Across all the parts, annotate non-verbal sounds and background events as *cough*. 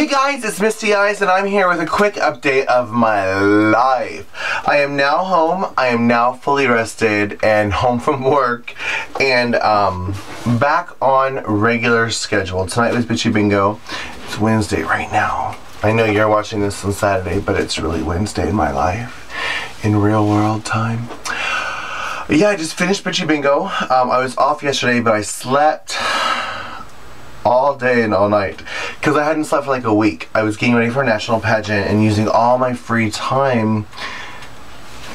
Hey guys, it's Misty Eyez and I'm here with a quick update of my life. I am now home, I am now fully rested and *laughs* home from work and um, back on regular schedule. Tonight was Bitchy Bingo. It's Wednesday right now. I know you're watching this on Saturday, but it's really Wednesday in my life, in real world time. Yeah, I just finished Bitchy Bingo. Um, I was off yesterday, but I slept all day and all night because I hadn't slept for like a week. I was getting ready for a national pageant and using all my free time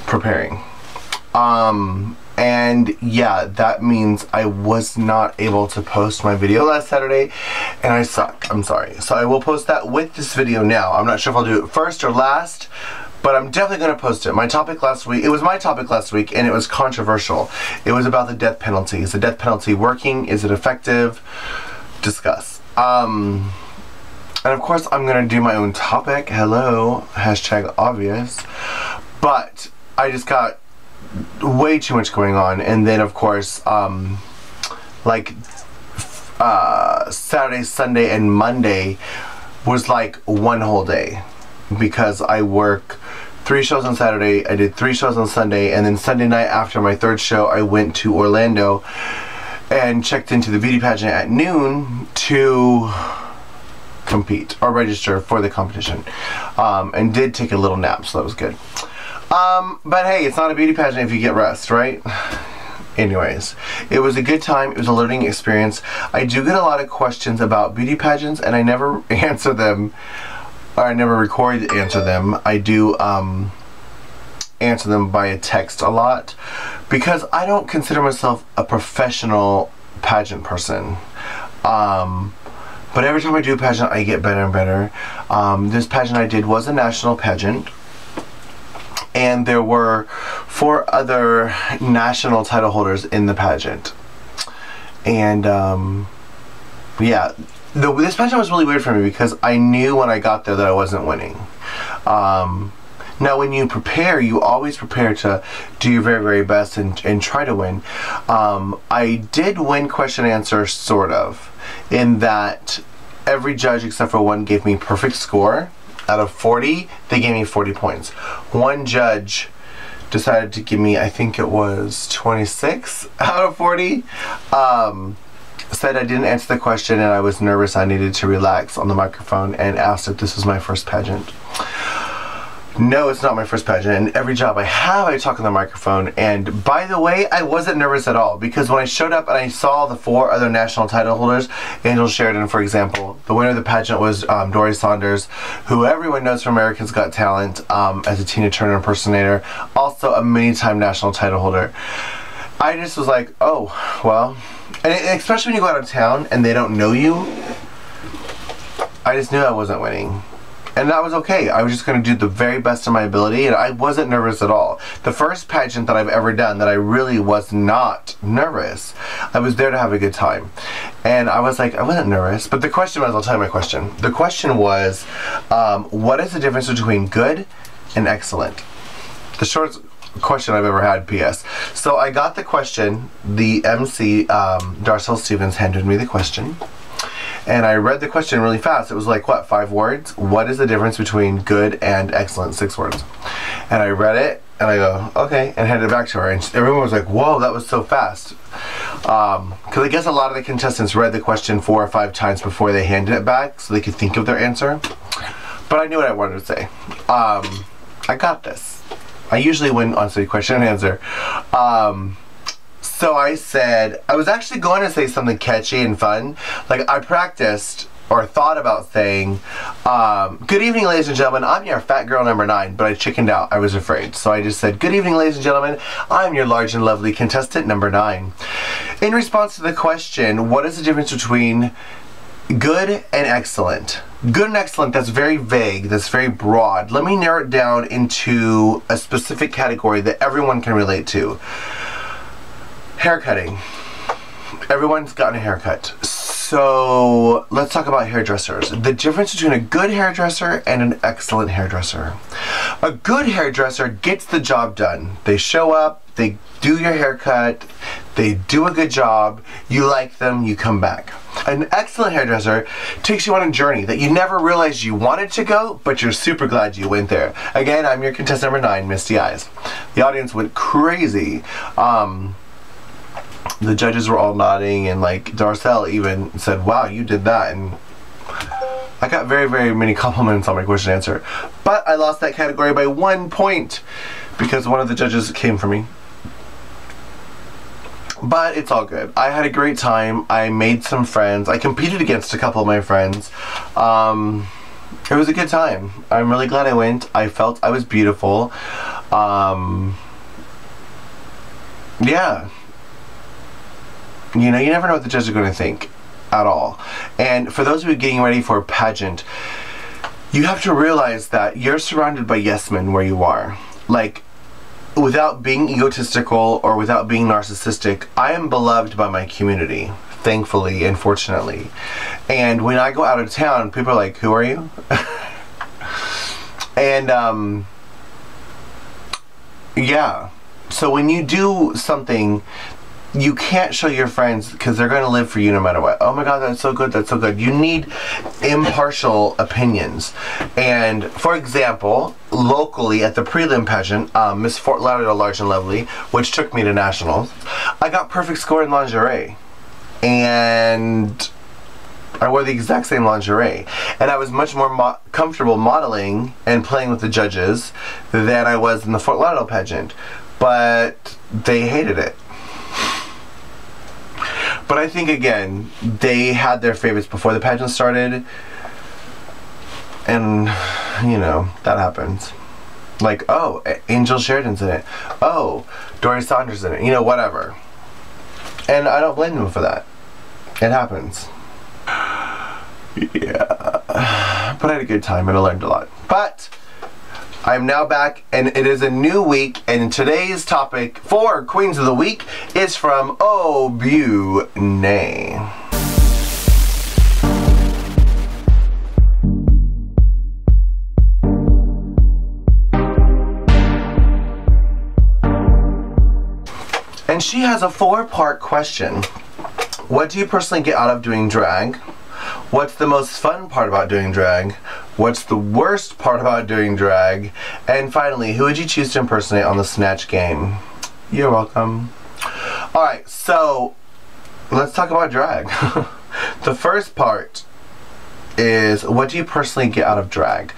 preparing. Um, and yeah, that means I was not able to post my video last Saturday and I suck. I'm sorry. So I will post that with this video now. I'm not sure if I'll do it first or last, but I'm definitely going to post it. My topic last week, it was my topic last week and it was controversial. It was about the death penalty. Is the death penalty working? Is it effective? Discuss. Um, and of course, I'm going to do my own topic. Hello, hashtag obvious. But I just got way too much going on. And then, of course, um, like uh, Saturday, Sunday, and Monday was like one whole day because I work three shows on Saturday, I did three shows on Sunday, and then Sunday night after my third show, I went to Orlando and checked into the beauty pageant at noon to compete or register for the competition um, and did take a little nap so that was good. Um, but hey it's not a beauty pageant if you get rest right? *sighs* Anyways it was a good time. It was a learning experience. I do get a lot of questions about beauty pageants and I never *laughs* answer them or I never record answer them. I do um, answer them by a text a lot because I don't consider myself a professional pageant person. Um, but every time I do a pageant, I get better and better. Um, this pageant I did was a national pageant. And there were four other national title holders in the pageant. And um, yeah, the, this pageant was really weird for me because I knew when I got there that I wasn't winning. Um, now, when you prepare, you always prepare to do your very, very best and, and try to win. Um, I did win question answer, sort of, in that every judge except for one gave me perfect score. Out of 40, they gave me 40 points. One judge decided to give me, I think it was 26 *laughs* out of 40. Um, said I didn't answer the question and I was nervous. I needed to relax on the microphone and asked if this was my first pageant. No, it's not my first pageant. And every job I have, I talk on the microphone. And by the way, I wasn't nervous at all because when I showed up and I saw the four other national title holders, Angel Sheridan, for example, the winner of the pageant was um, Dory Saunders, who everyone knows from America's Got Talent um, as a Tina Turner impersonator, also a many-time national title holder. I just was like, oh, well, and especially when you go out of town and they don't know you, I just knew I wasn't winning. And that was okay. I was just going to do the very best of my ability, and I wasn't nervous at all. The first pageant that I've ever done that I really was not nervous, I was there to have a good time. And I was like, I wasn't nervous. But the question was, I'll tell you my question. The question was, um, what is the difference between good and excellent? The short question I've ever had, P.S. So I got the question, the MC, um, Darcel Stevens handed me the question and I read the question really fast. It was like, what, five words? What is the difference between good and excellent? Six words. And I read it, and I go, okay, and handed it back to her. And everyone was like, whoa, that was so fast. Because um, I guess a lot of the contestants read the question four or five times before they handed it back so they could think of their answer. But I knew what I wanted to say. Um, I got this. I usually win on city question and answer. Um, so I said, I was actually going to say something catchy and fun. Like, I practiced or thought about saying, um, Good evening, ladies and gentlemen. I'm your fat girl number nine, but I chickened out. I was afraid. So I just said, Good evening, ladies and gentlemen. I'm your large and lovely contestant number nine. In response to the question, What is the difference between good and excellent? Good and excellent, that's very vague, that's very broad. Let me narrow it down into a specific category that everyone can relate to. Haircutting. Everyone's gotten a haircut. So let's talk about hairdressers. The difference between a good hairdresser and an excellent hairdresser. A good hairdresser gets the job done. They show up, they do your haircut, they do a good job, you like them, you come back. An excellent hairdresser takes you on a journey that you never realized you wanted to go, but you're super glad you went there. Again, I'm your contestant number nine, Misty Eyez. The audience went crazy. Um, the judges were all nodding, and like Darcel even said, "Wow, you did that," and I got very, very many *laughs* compliments on my question answer. But I lost that category by one point because one of the judges came for me. But it's all good. I had a great time. I made some friends. I competed against a couple of my friends. Um, it was a good time. I'm really glad I went. I felt I was beautiful. Um, yeah. You know, you never know what the judges are going to think at all. And for those of you getting ready for a pageant, you have to realize that you're surrounded by yes men where you are. Like, without being egotistical or without being narcissistic, I am beloved by my community, thankfully and fortunately. And when I go out of town, people are like, Who are you? *laughs* and, um, yeah. So when you do something you can't show your friends because they're going to live for you no matter what. Oh my god, that's so good, that's so good. You need impartial opinions. And for example, locally at the prelim pageant, um, Miss Fort Lauderdale Large and Lovely, which took me to nationals, I got perfect score in lingerie. And I wore the exact same lingerie. And I was much more mo comfortable modeling and playing with the judges than I was in the Fort Lauderdale pageant. But they hated it. But I think again, they had their favorites before the pageant started, and you know that happens. Like, oh, Angel Sheridan's in it. Oh, Dory Saunders in it. You know, whatever. And I don't blame them for that. It happens. *sighs* Yeah. *sighs* But I had a good time and I learned a lot. But I'm now back and it is a new week and today's topic for Queens of the Week is from Oh. And she has a four-part question. What do you personally get out of doing drag? What's the most fun part about doing drag? What's the worst part about doing drag? And finally, who would you choose to impersonate on the Snatch game? You're welcome. Alright, so let's talk about drag. *laughs* the first part is what do you personally get out of drag?